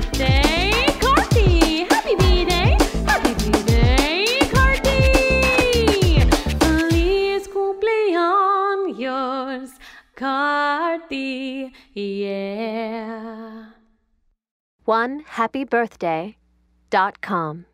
birthday, Carty! Happy birthday, happy birthday, Carty! Feliz cumpleaños, Carty, yeah. One happy birthday dot com.